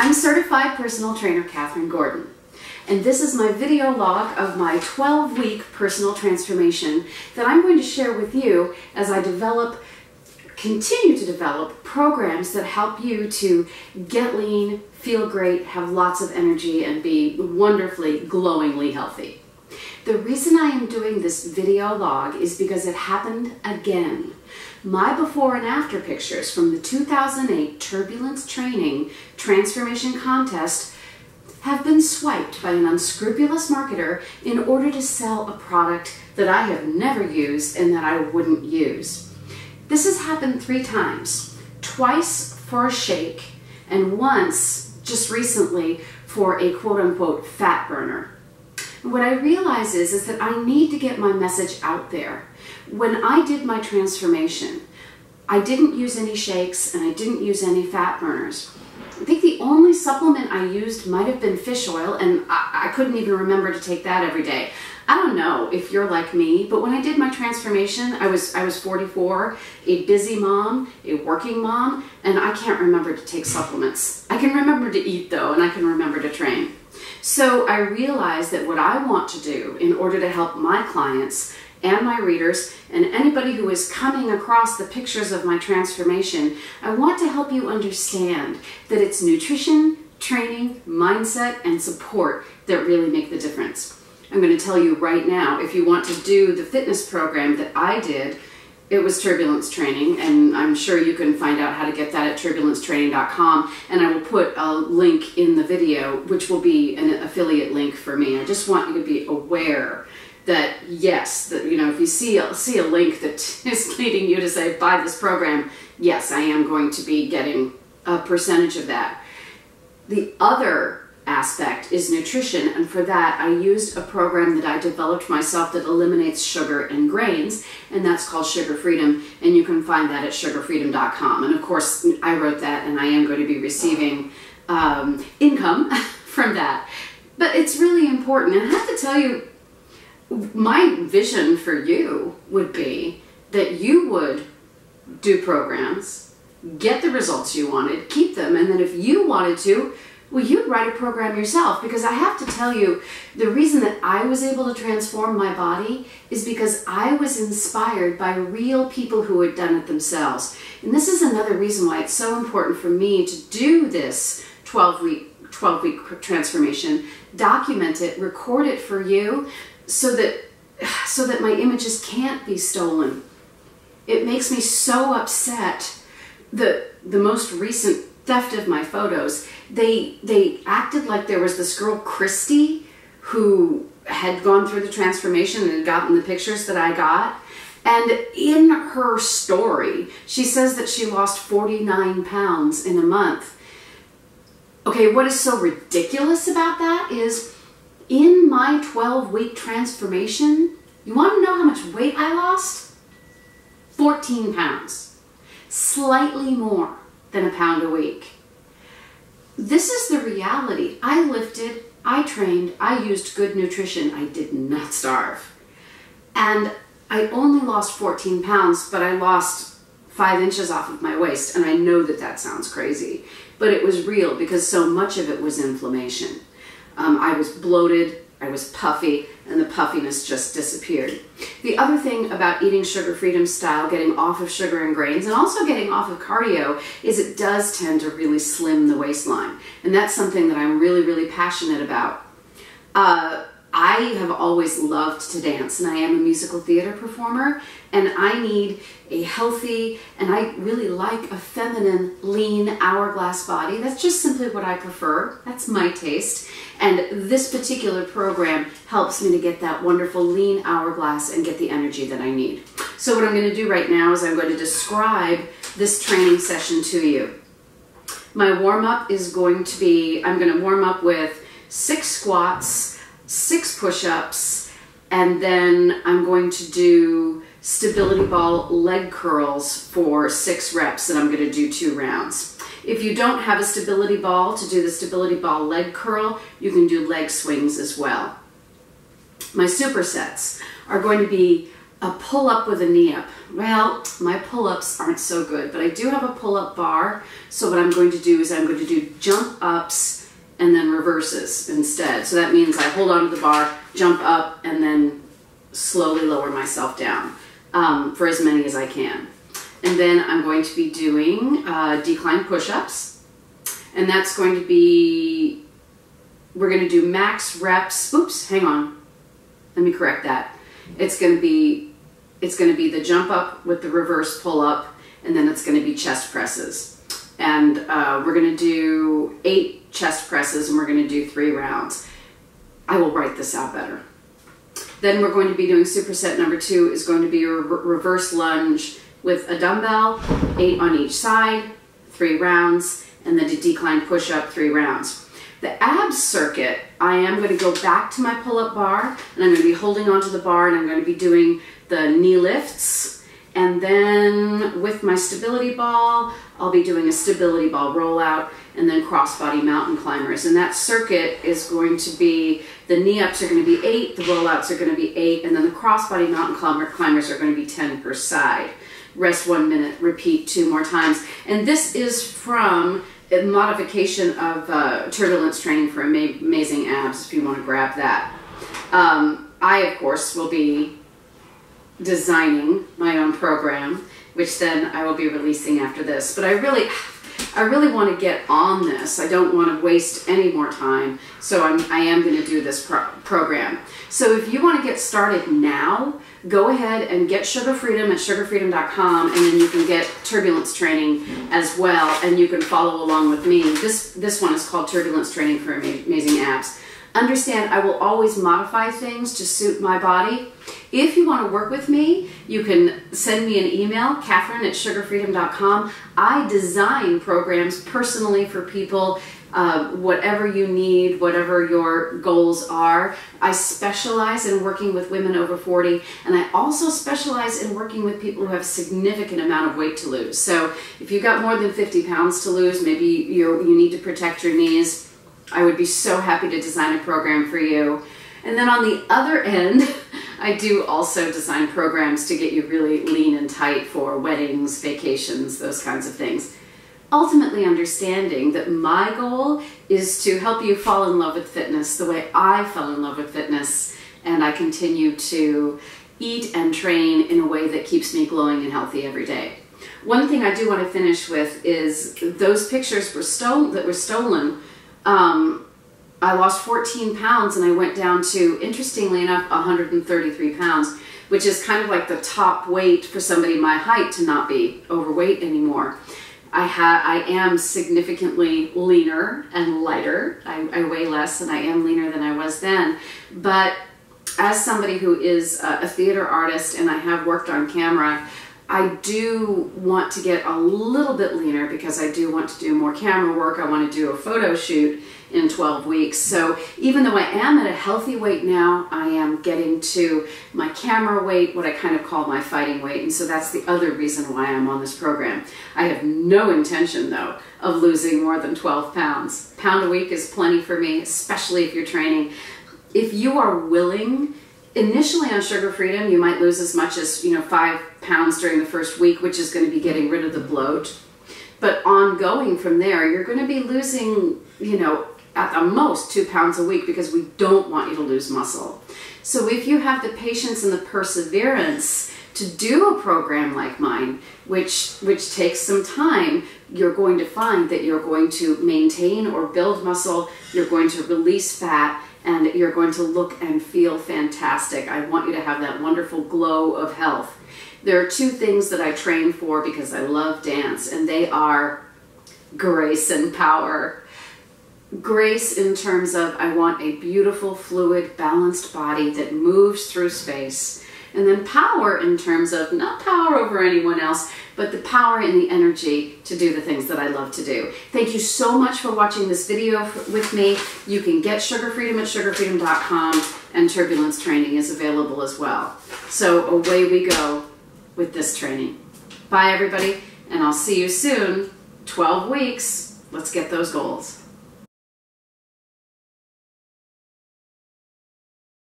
I'm certified personal trainer Catherine Gordon, and this is my video log of my 12 week personal transformation that I'm going to share with you as I develop, continue to develop programs that help you to get lean, feel great, have lots of energy, and be wonderfully, glowingly healthy. The reason I am doing this video log is because it happened again. My before and after pictures from the 2008 Turbulence Training Transformation Contest have been swiped by an unscrupulous marketer in order to sell a product that I have never used and that I wouldn't use. This has happened three times. Twice for a shake and once, just recently, for a quote-unquote fat burner. What I realize is, is that I need to get my message out there. When I did my transformation, I didn't use any shakes and I didn't use any fat burners. I think the only supplement I used might have been fish oil, and I, I, couldn't even remember to take that every day. I don't know if you're like me, but when I did my transformation, I was I was 44, a busy mom, a working mom, and I can't remember to take supplements. I can remember to eat though, and I can remember to train. So I realized that what I want to do in order to help my clients and my readers and anybody who is coming across the pictures of my transformation, I want to help you understand that it's nutrition, training, mindset, and support that really make the difference. I'm going to tell you right now, if you want to do the fitness program that I did, it was turbulence training and i'm sure you can find out how to get that at turbulencetraining.com and i will put a link in the video which will be an affiliate link for me i just want you to be aware that yes, that you know, if you see see a link that is leading you to say buy this program, yes, I am going to be getting a percentage of that. The other aspect is nutrition, and for that I used a program that I developed myself that eliminates sugar and grains, and that's called Sugar Freedom, and you can find that at sugarfreedom.com. And of course, I wrote that, and I am going to be receiving um, income from that. But it's really important, and I have to tell you, my vision for you would be that you would do programs, get the results you wanted, keep them, and then if you wanted to, well, you'd write a program yourself because I have to tell you, the reason that I was able to transform my body is because I was inspired by real people who had done it themselves. And this is another reason why it's so important for me to do this 12 week 12 week transformation, document it, record it for you so that so that my images can't be stolen. It makes me so upset. The the most recent theft of my photos, they they acted like there was this girl Christy who had gone through the transformation and had gotten the pictures that I got. And in her story, she says that she lost 49 pounds in a month. Okay, what is so ridiculous about that is in my 12 week transformation, you want to know how much weight I lost? 14 pounds. Slightly more than a pound a week. This is the reality. I lifted, I trained, I used good nutrition. I did not starve. And I only lost 14 pounds, but I lost five inches off of my waist. And I know that that sounds crazy, but it was real because so much of it was inflammation. Um, I was bloated, I was puffy, and the puffiness just disappeared. The other thing about eating sugar freedom style, getting off of sugar and grains, and also getting off of cardio, is it does tend to really slim the waistline. And that's something that I'm really, really passionate about. Uh, I have always loved to dance and I am a musical theater performer and I need a healthy and I really like a feminine, lean hourglass body. That's just simply what I prefer. That's my taste. And this particular program helps me to get that wonderful lean hourglass and get the energy that I need. So what I'm going to do right now is I'm going to describe this training session to you. My warm up is going to be, I'm going to warm up with six squats, six push-ups, and then I'm going to do stability ball leg curls for six reps, and I'm going to do two rounds. If you don't have a stability ball to do the stability ball leg curl, you can do leg swings as well. My supersets are going to be a pull up with a knee up. Well, my pull ups aren't so good, but I do have a pull up bar. So what I'm going to do is I'm going to do jump ups and then reverses instead. So that means I hold onto the bar, jump up, and then slowly lower myself down um, for as many as I can. And then I'm going to be doing uh, decline push-ups. And that's going to be, we're going to do max reps. Oops, hang on. Let me correct that. It's going to be, it's going to be the jump up with the reverse pull up, and then it's going to be chest presses. And uh, we're going to do eight chest presses, and we're going to do three rounds. I will write this out better. Then we're going to be doing superset number two is going to be a re reverse lunge with a dumbbell, eight on each side, three rounds, and then a decline push-up, three rounds. The abs circuit, I am going to go back to my pull-up bar, and I'm going to be holding onto the bar, and I'm going to be doing the knee lifts, and then with my stability ball, I'll be doing a stability ball rollout, and then crossbody mountain climbers. And that circuit is going to be, the knee ups are going to be eight, the rollouts are going to be eight, and then the crossbody mountain climbers are going to be 10 per side rest one minute, repeat two more times. And this is from a modification of uh, turbulence training for amazing abs, if you want to grab that. Um, I, of course, will be designing my own program, which then I will be releasing after this. But I really, I really want to get on this. I don't want to waste any more time, so I'm, I am going to do this pro program. So if you want to get started now, go ahead and get Sugar Freedom at sugarfreedom.com, and then you can get turbulence training as well, and you can follow along with me. This this one is called Turbulence Training for Amazing Abs. Understand, I will always modify things to suit my body. If you want to work with me, you can send me an email, Catherine at sugarfreedom.com. I design programs personally for people, uh, whatever you need, whatever your goals are. I specialize in working with women over 40, and I also specialize in working with people who have significant amount of weight to lose. So if you've got more than 50 pounds to lose, maybe you you need to protect your knees, I would be so happy to design a program for you. And then on the other end, I do also design programs to get you really lean and tight for weddings, vacations, those kinds of things. Ultimately understanding that my goal is to help you fall in love with fitness the way I fell in love with fitness and I continue to eat and train in a way that keeps me glowing and healthy every day. One thing I do want to finish with is those pictures were that were stolen um, I lost 14 pounds and I went down to, interestingly enough, 133 pounds, which is kind of like the top weight for somebody my height to not be overweight anymore. I ha I am significantly leaner and lighter. I, I weigh less and I am leaner than I was then. But as somebody who is a, a theater artist and I have worked on camera, I do want to get a little bit leaner because I do want to do more camera work. I want to do a photo shoot in 12 weeks. So even though I am at a healthy weight now, I am getting to my camera weight, what I kind of call my fighting weight. And so that's the other reason why I'm on this program. I have no intention though of losing more than 12 pounds. Pound a week is plenty for me, especially if you're training. If you are willing initially on sugar freedom, you might lose as much as, you know, five pounds during the first week, which is going to be getting rid of the bloat. But ongoing from there, you're going to be losing, you know, at the most two pounds a week because we don't want you to lose muscle. So if you have the patience and the perseverance to do a program like mine, which, which takes some time, you're going to find that you're going to maintain or build muscle, you're going to release fat, and you're going to look and feel fantastic. I want you to have that wonderful glow of health. There are two things that I train for because I love dance, and they are grace and power. Grace in terms of I want a beautiful, fluid, balanced body that moves through space. And then power in terms of not power over anyone else, but the power and the energy to do the things that I love to do. Thank you so much for watching this video with me. You can get Sugar Freedom at sugarfreedom.com and Turbulence Training is available as well. So away we go with this training. Bye everybody, and I'll see you soon. 12 weeks. Let's get those goals.